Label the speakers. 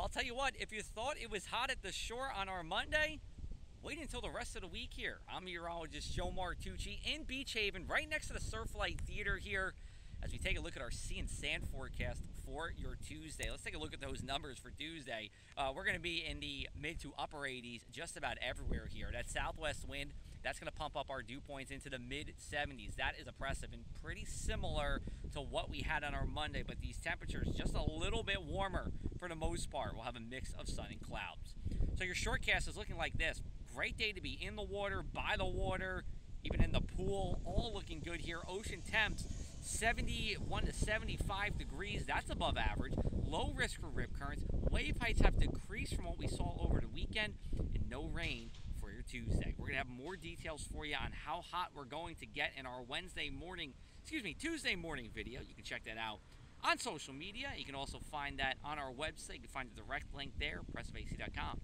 Speaker 1: Well, I'll tell you what, if you thought it was hot at the shore on our Monday, wait until the rest of the week here. I'm meteorologist Joe Martucci in Beach Haven, right next to the Surflight Theater here, as we take a look at our sea and sand forecast for your Tuesday. Let's take a look at those numbers for Tuesday. Uh, we're going to be in the mid to upper 80s just about everywhere here. That southwest wind, that's going to pump up our dew points into the mid 70s. That is oppressive and pretty similar to what we had on our Monday, but these temperatures just a little bit warmer for the most part. We'll have a mix of sun and clouds. So your shortcast is looking like this. Great day to be in the water, by the water, even in the pool, all looking good here. Ocean temps 71 to 75 degrees. That's above average. Low risk for rip currents. Wave heights have decreased from what we saw over the weekend, and no rain for your Tuesday. We're going to have more details for you on how hot we're going to get in our Wednesday morning, excuse me, Tuesday morning video. You can check that out on social media. You can also find that on our website. You can find the direct link there, pressafac.com.